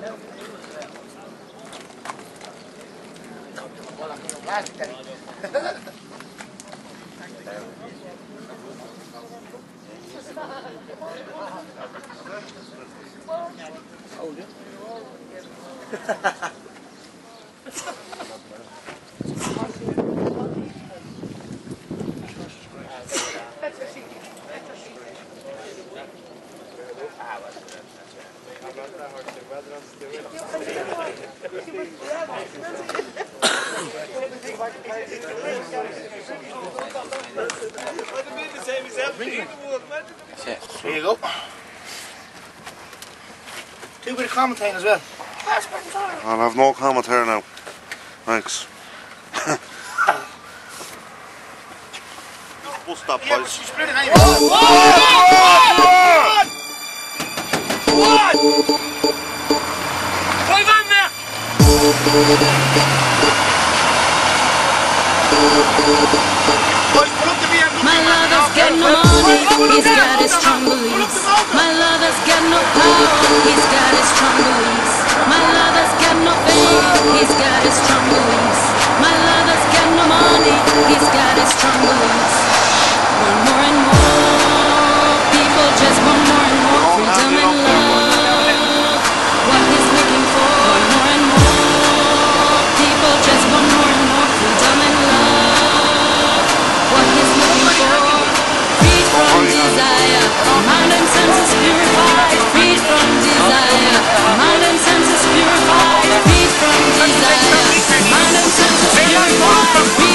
Ha ha ha. Here you go. Two bit of commentating as well. I'll have no commentary now. Thanks. Bust that Yeah, but boys. She's splitting anyway. Boys, pull up the BMW. My lover's got no money, he's got his strong beliefs. My lover's got no power, he's got his strong beliefs. My lover's got no fame, he's got his strong beliefs. My lover's got no money, he's got his strong We.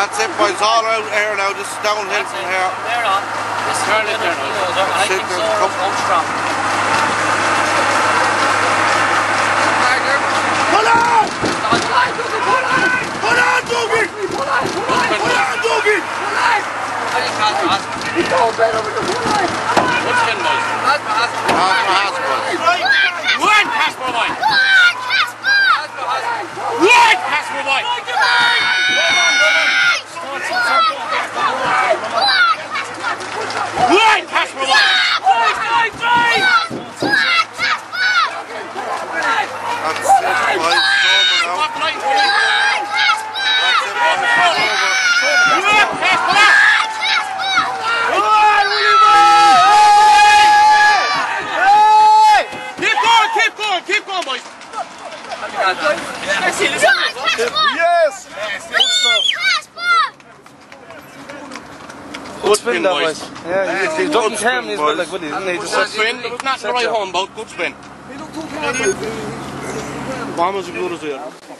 That's it, boys. All out here now. This is downhill from here. There on. This turn it, turn. I think so. Come on, strong. Pull on! Pull on! Pull on, Dougie! Pull on! Pull on, Dougie! Pull on! I just can't pass. He's going better with the pull on. What's in, boys? Pass, pass. Pass, pass, boys. One pass, boy. One pass, boy. One pass, boy. One pass, boy. Good spin, that boys. was. Yeah, he, he doesn't tell me, but like, what is it? He Good spin. There was nothing to write home about. Good spin. One was as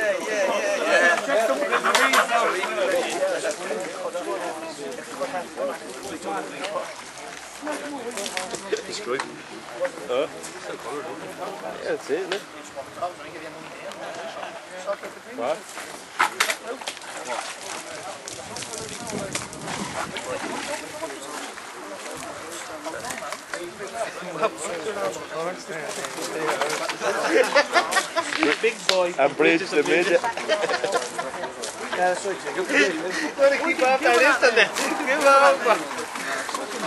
It's good. Huh? Yeah, that's it, isn't it? What? Big boy. And bridge the mid. Guarda, so c'è, che Ora chi va a fare sta dentro.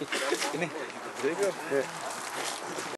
ね。